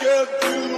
Get you.